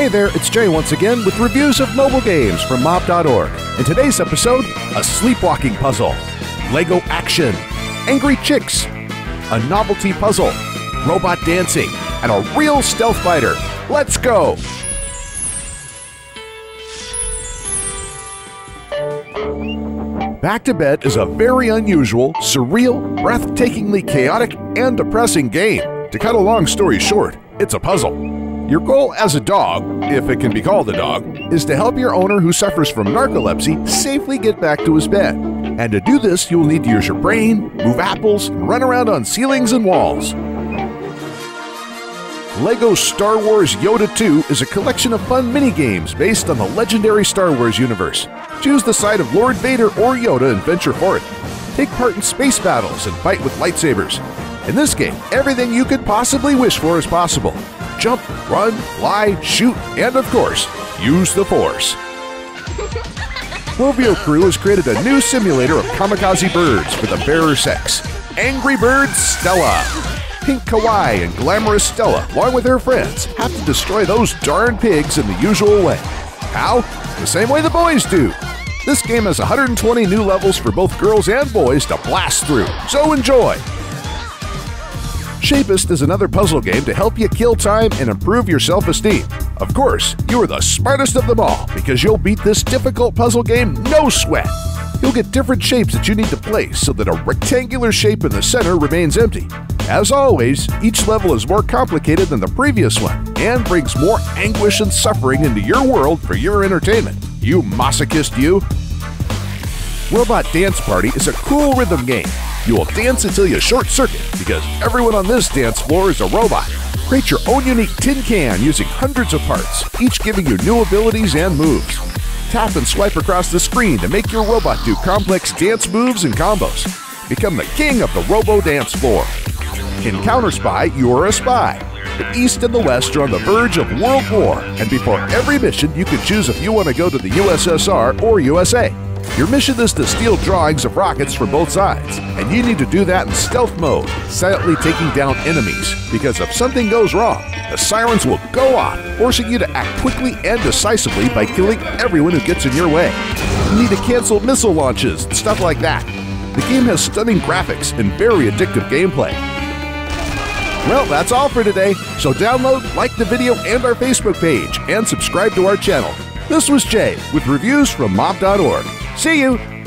Hey there, it's Jay once again with reviews of mobile games from mob.org. In today's episode, a sleepwalking puzzle, Lego action, angry chicks, a novelty puzzle, robot dancing, and a real stealth fighter. Let's go! Back to Bed is a very unusual, surreal, breathtakingly chaotic, and depressing game. To cut a long story short, it's a puzzle. Your goal as a dog, if it can be called a dog, is to help your owner who suffers from narcolepsy safely get back to his bed. And to do this, you'll need to use your brain, move apples, and run around on ceilings and walls. LEGO Star Wars Yoda 2 is a collection of fun mini-games based on the legendary Star Wars universe. Choose the side of Lord Vader or Yoda and venture forth. Take part in space battles and fight with lightsabers. In this game, everything you could possibly wish for is possible. Jump, run, fly, shoot, and of course, use the Force. Rovio Crew has created a new simulator of kamikaze birds for the bearer sex. Angry Bird Stella. Pink Kawaii and glamorous Stella, along with her friends, have to destroy those darn pigs in the usual way. How? The same way the boys do. This game has 120 new levels for both girls and boys to blast through, so enjoy! Shapist is another puzzle game to help you kill time and improve your self esteem. Of course, you are the smartest of them all because you'll beat this difficult puzzle game no sweat. You'll get different shapes that you need to place so that a rectangular shape in the center remains empty. As always, each level is more complicated than the previous one and brings more anguish and suffering into your world for your entertainment. You masochist, you! Robot Dance Party is a cool rhythm game. You will dance until you short circuit because everyone on this dance floor is a robot. Create your own unique tin can using hundreds of parts, each giving you new abilities and moves. Tap and swipe across the screen to make your robot do complex dance moves and combos. Become the king of the Robo Dance Floor. In Counter Spy, you're a spy. The East and the West are on the verge of World War, and before every mission, you can choose if you want to go to the USSR or USA. Your mission is to steal drawings of rockets from both sides, and you need to do that in stealth mode, silently taking down enemies, because if something goes wrong, the sirens will go off, forcing you to act quickly and decisively by killing everyone who gets in your way. You need to cancel missile launches and stuff like that. The game has stunning graphics and very addictive gameplay. Well, that's all for today, so download, like the video and our Facebook page, and subscribe to our channel. This was Jay with reviews from mob.org. See you!